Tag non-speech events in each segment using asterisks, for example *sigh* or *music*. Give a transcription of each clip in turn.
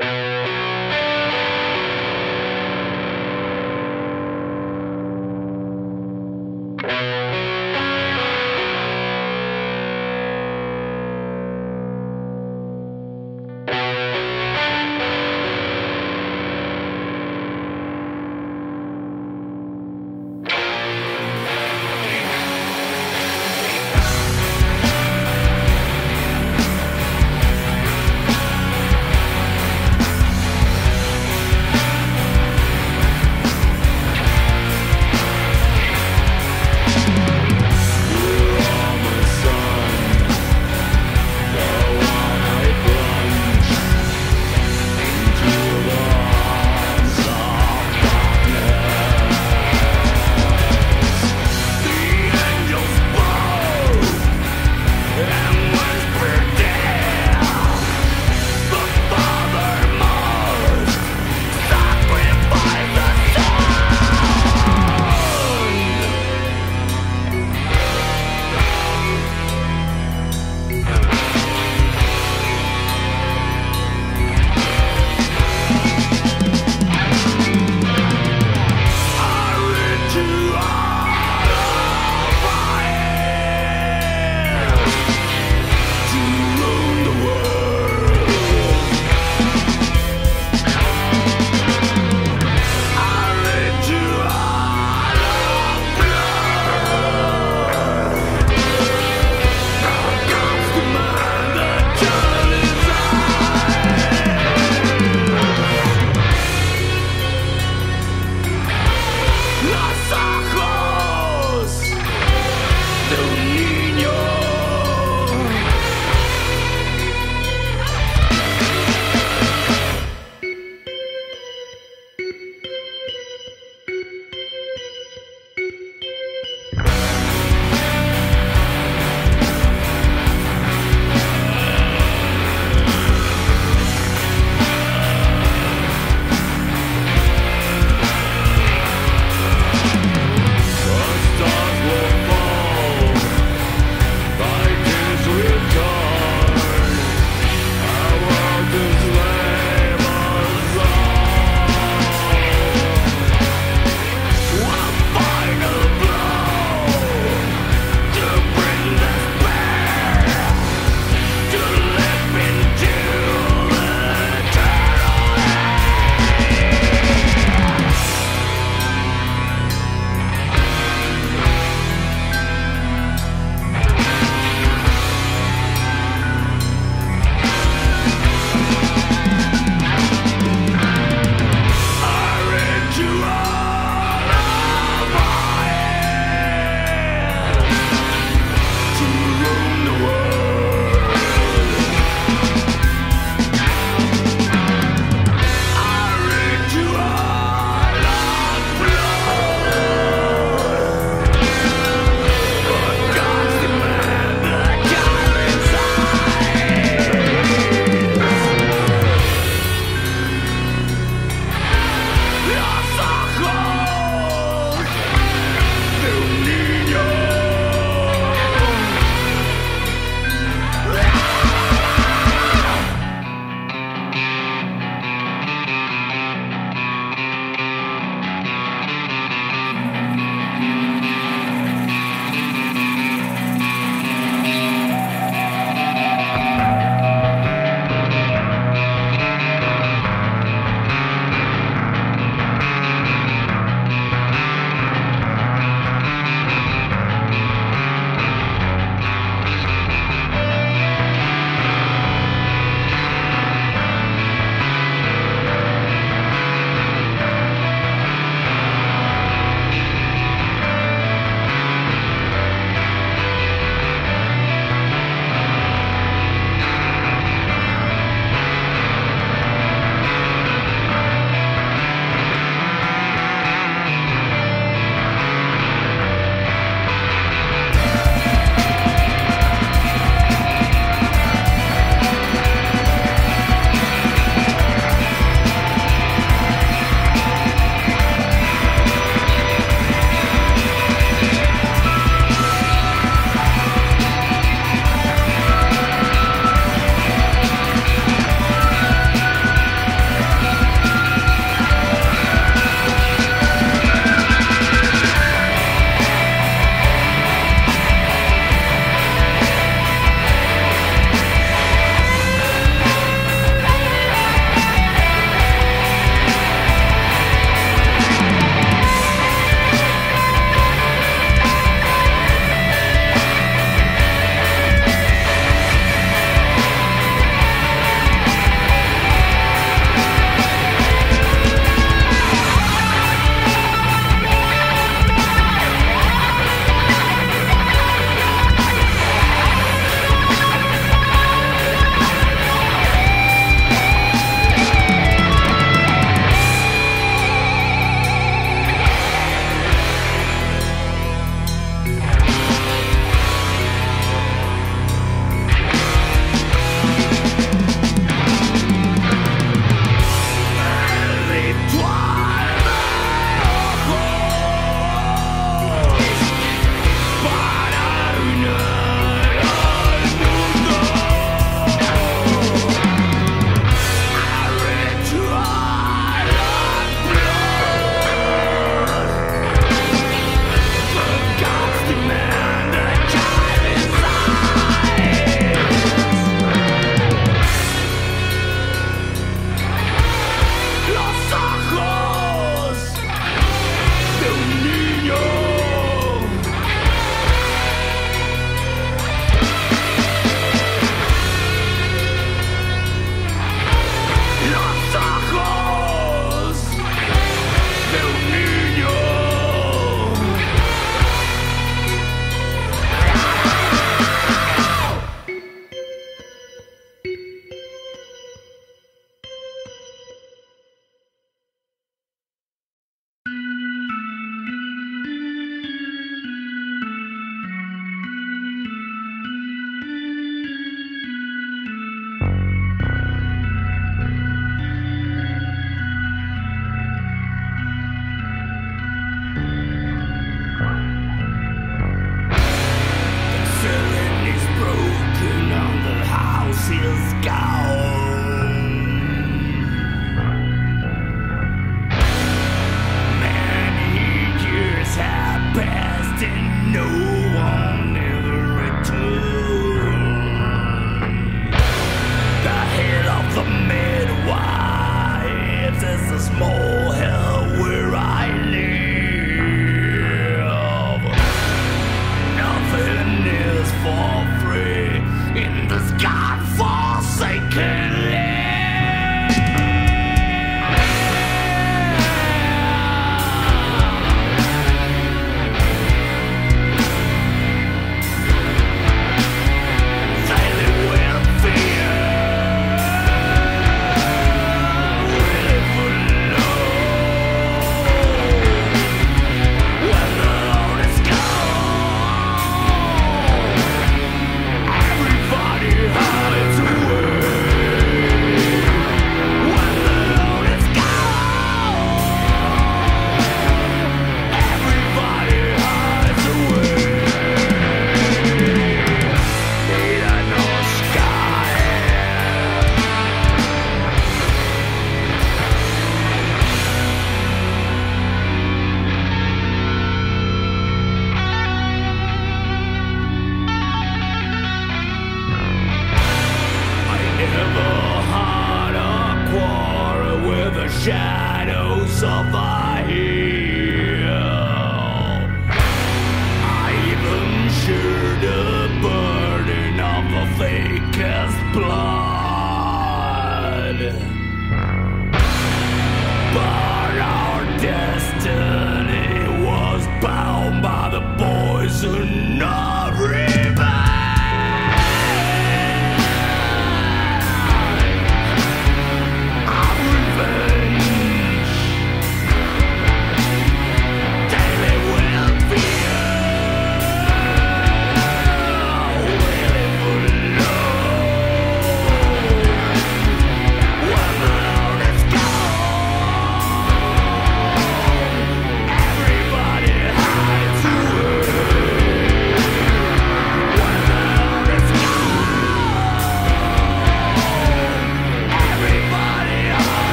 you *laughs*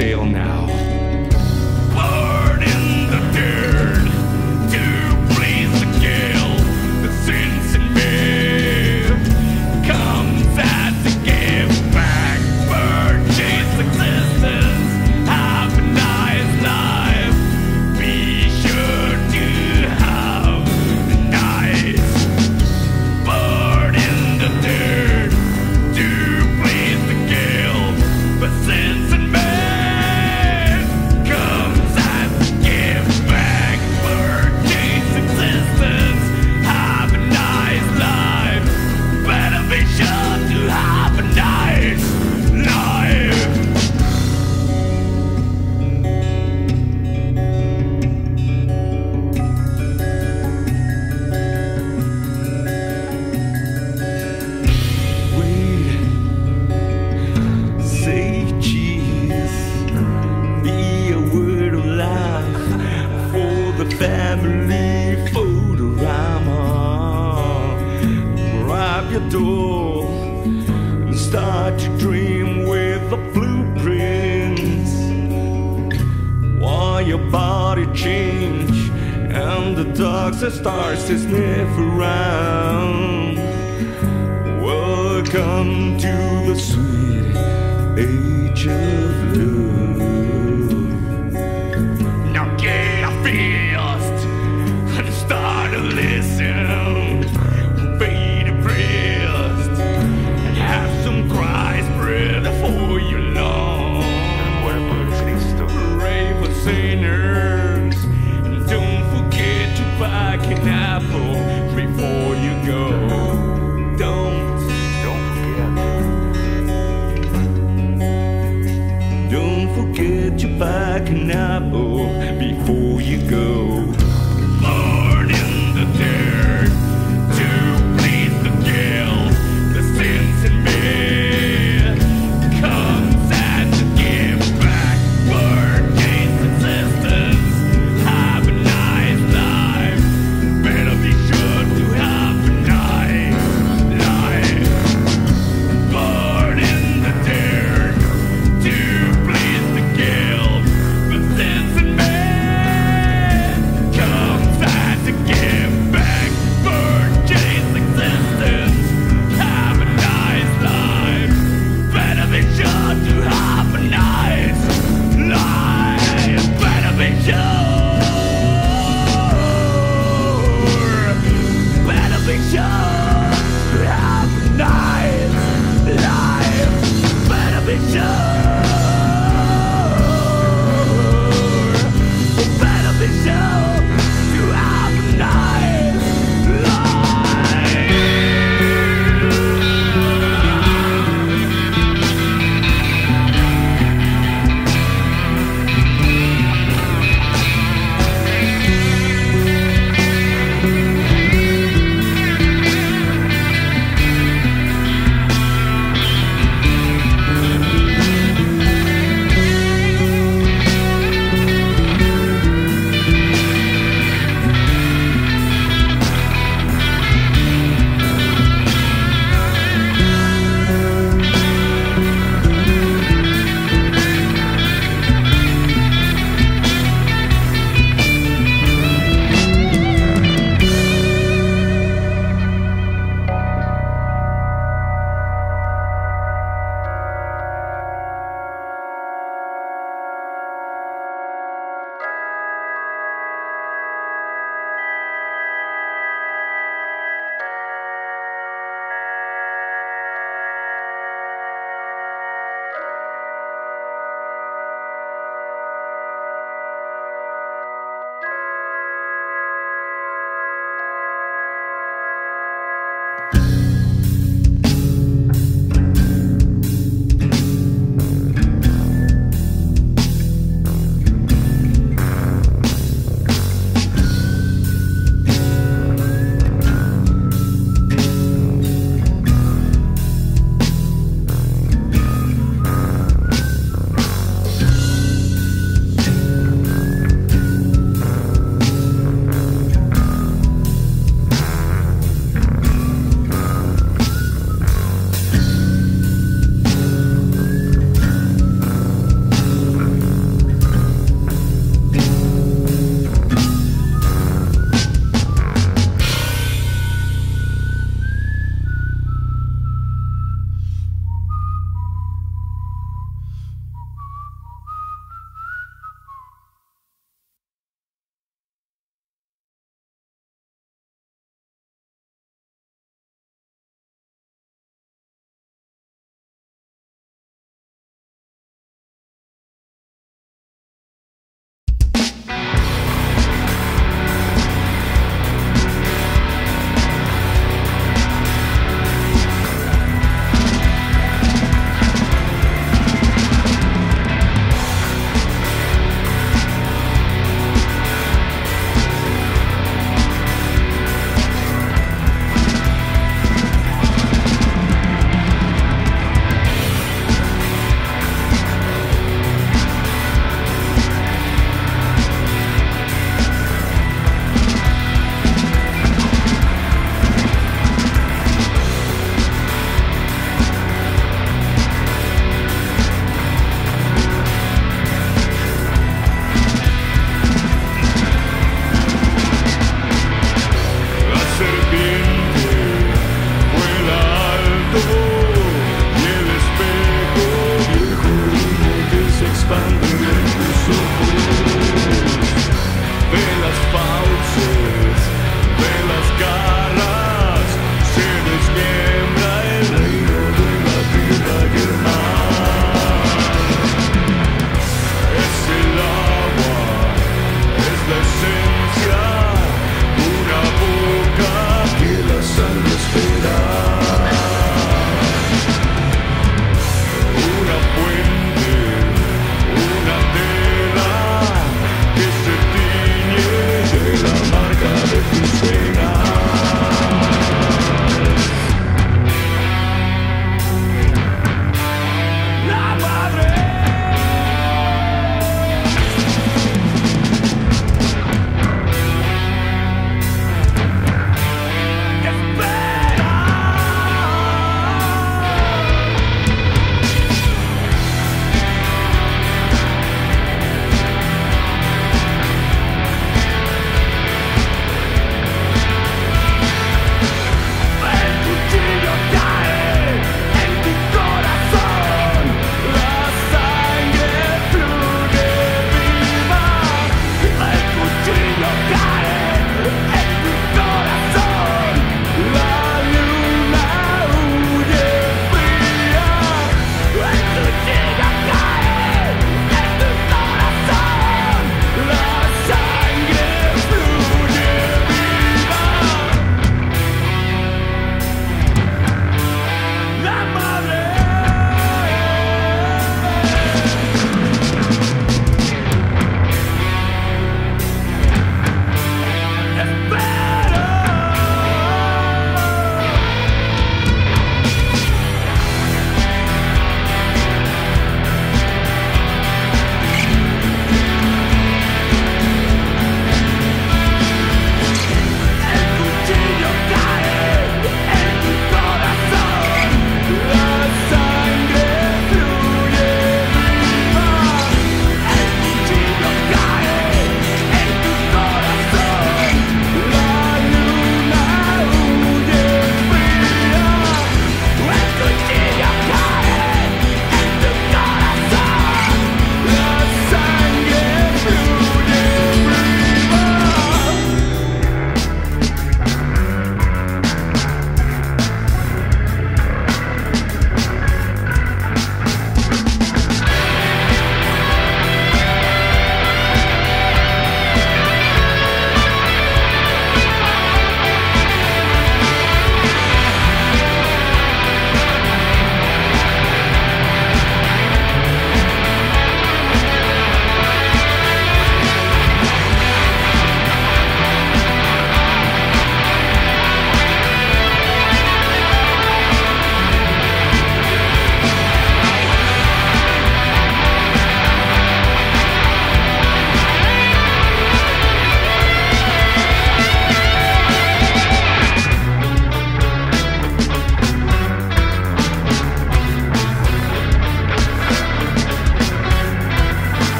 sail now. Welcome to the sweet age of love.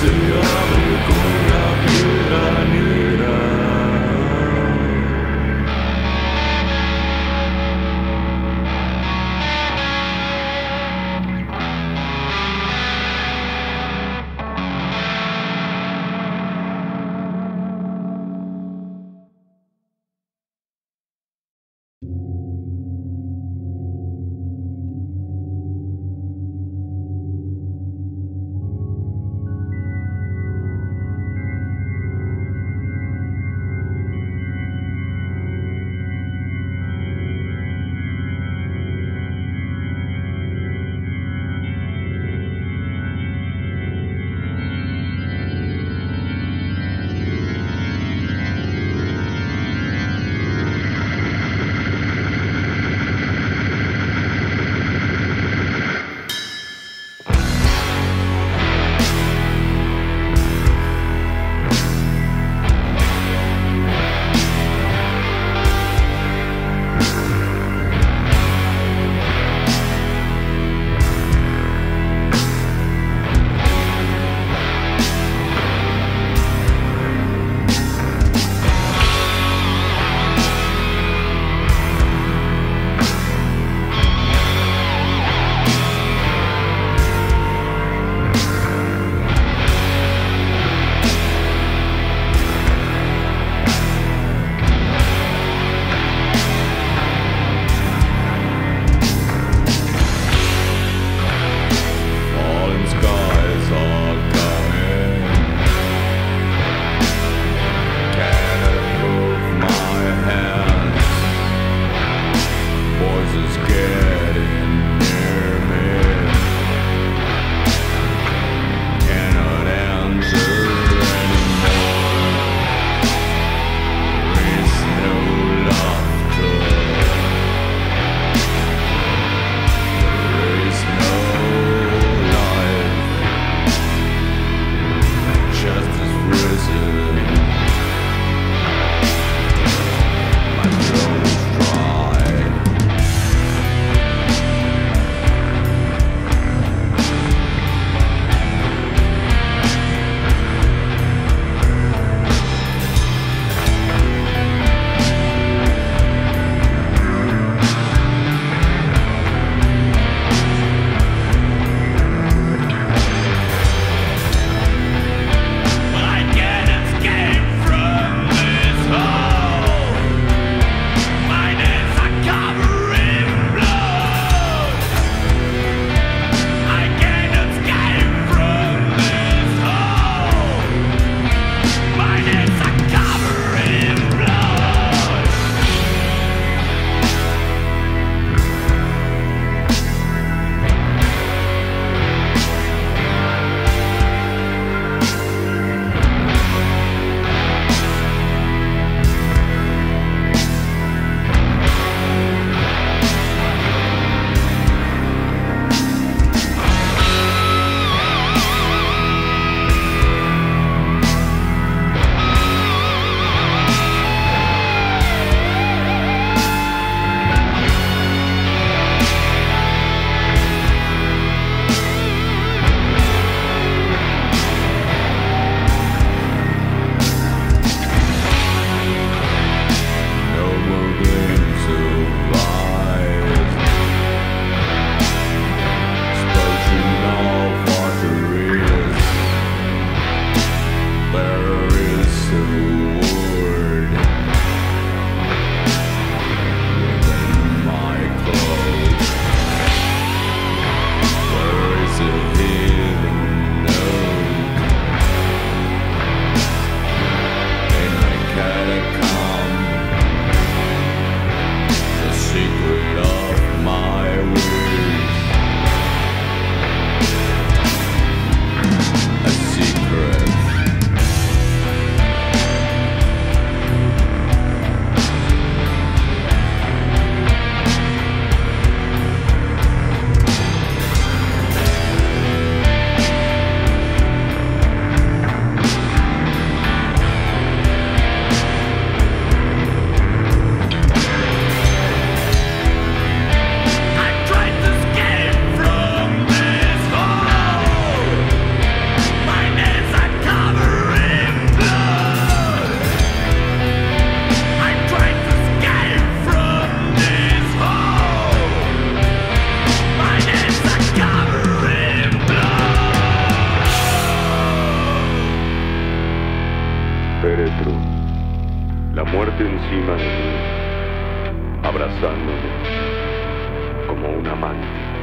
Stay up, you're la muerte encima de mí, abrazándome como un amante.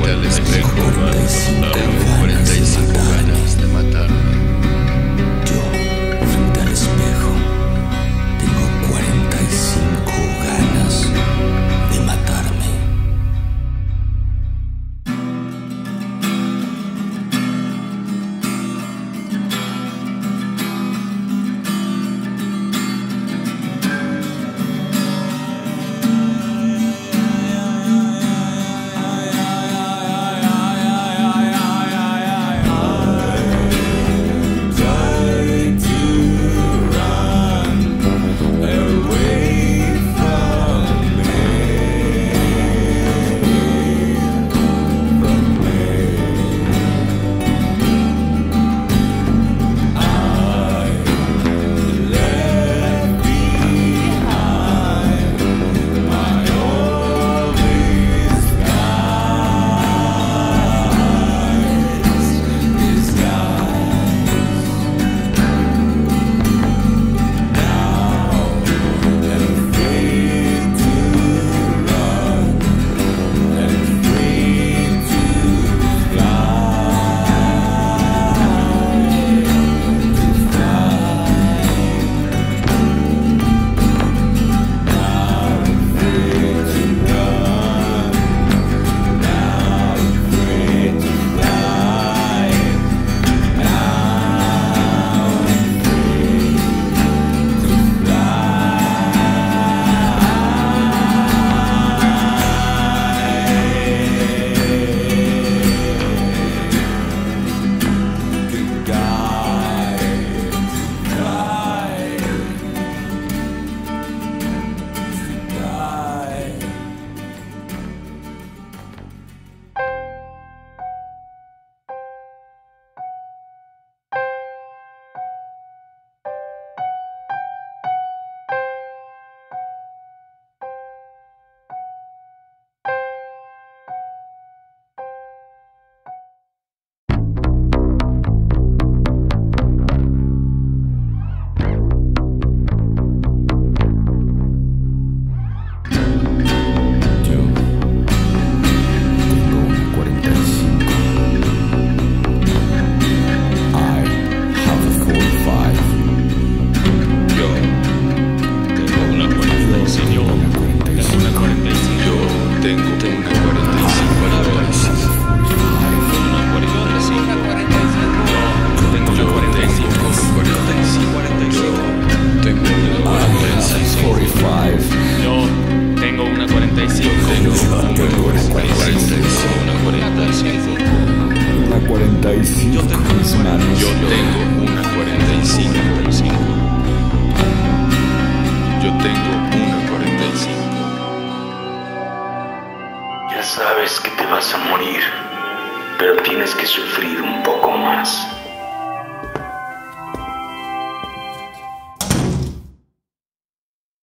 45 45 45 45 45 45